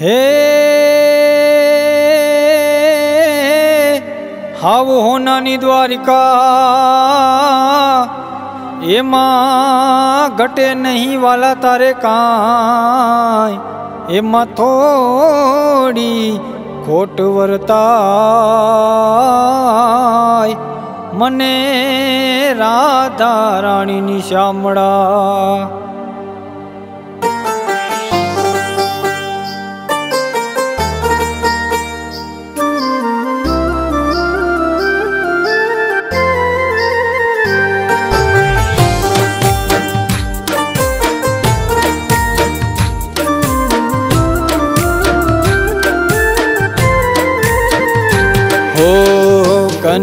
હે હાવ હોનાની દ્વારિકા એમાં ઘટે નહીં વાલા તારે કાંઈ એમાં થોડી ખોટ વર્તાય મને રાધા રાણીની શામળા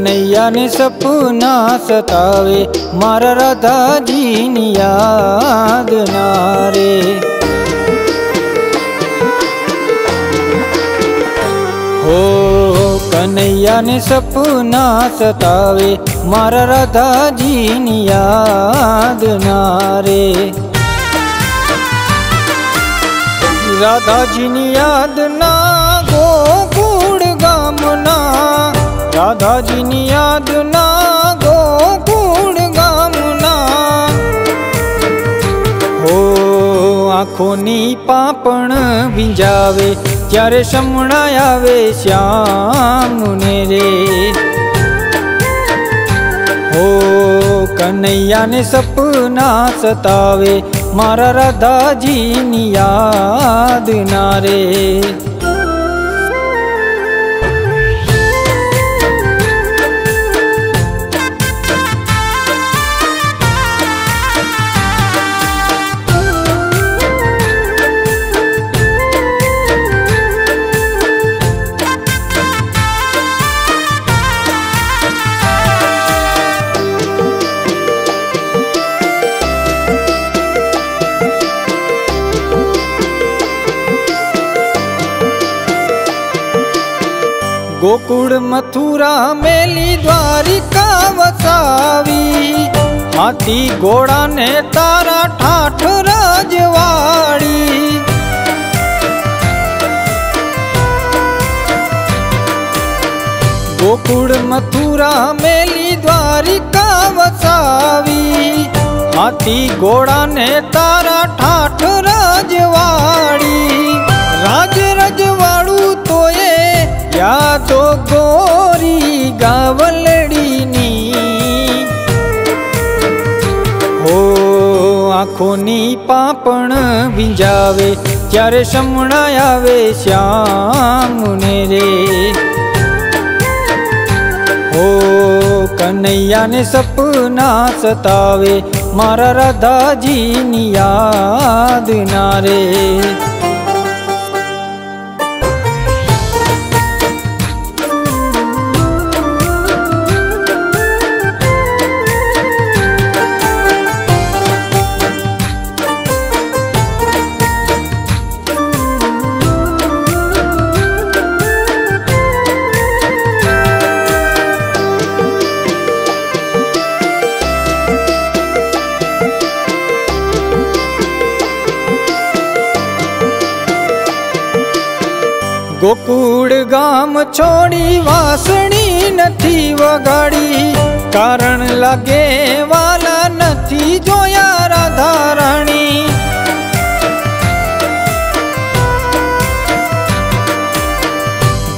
કનૈયાને સપના સતાવે મારા રાધાજીની યાદ ના રે હો કનૈયાને સપના સતાવે મારા રાધાજીની યાદ ના રે રાધાજીની યાદ ના દાદાજીની યાદના ગોકુળ ગામના હો આંખોની પાપણ ભીંજાવે ત્યારે સમણા આવે શ્યામને રે હો કનૈયાને સપના સતાવે મારા રાધાજીની યાદ ના રે गोकुल मथुरा मेली द्वारिका वसावी हाथी घोड़ा ने तारा ठाठ राजवाड़ी गोकुल मथुरा मेली द्वारिका वसावी हाथी घोड़ा ने तारा ठाठ राजवाड़ी ખોની પાપણ વિંજાવે ત્યારે શમણ આવે શામુને રે ઓ કનિયા ને સપના સતાવે માર રધાજી ની યાદ ના રે โกกุด ગામ છોડી वासणी નથી વગાડી કારણ લાગે વાલા નથી જોયા રાધરણી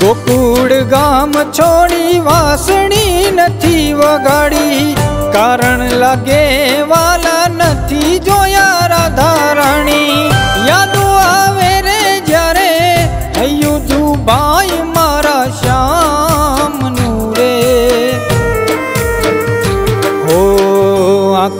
โก ક ุด ગામ છોડી वासणी નથી વગાડી કારણ લાગે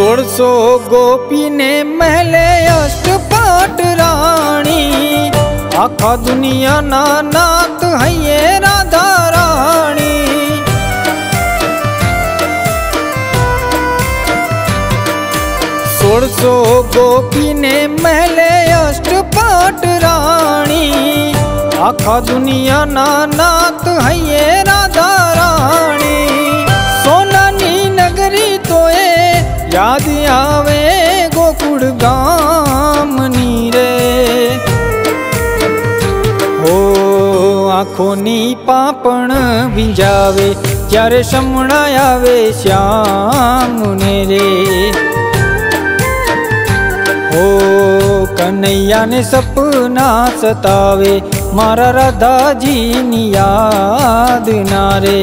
સોળસો ગોપીને મહેલે અષ્ટપાટ રાણી આખા દુનિયાના નાથ હૈયે રાધા રાણી સોળસો ગોપીને મહેલે અષ્ટપાટ રાણી આખા દુનિયાના નાથ હૈયે રાધા રાણી याद आवे गोकुड़ गाम नीरे हो આંખો ની પાપણ ભીંજાવે ત્યારે સમણાય આવે શ્યામને રે હો કનૈયાને સપના સતાવે મારા રાધાજીની યાદ ના રે